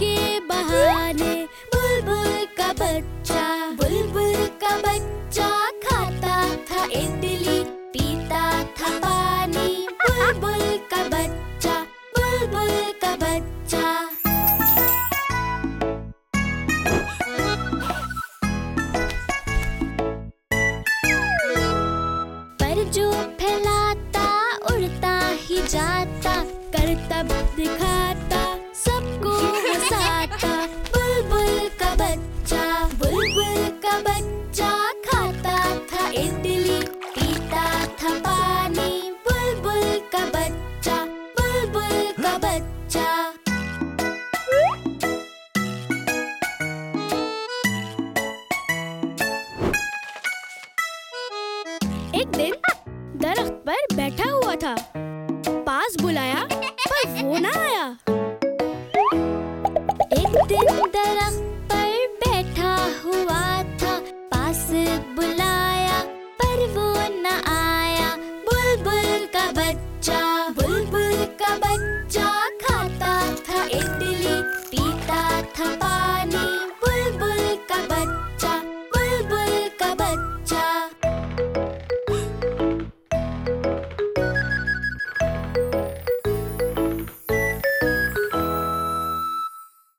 करके बहाने बुलबुल का बच्चा था। पास बुलाया, पर वो ना आया। एक दिन दरख्त पर बैठा हुआ था, पास बुलाया, पर वो ना आया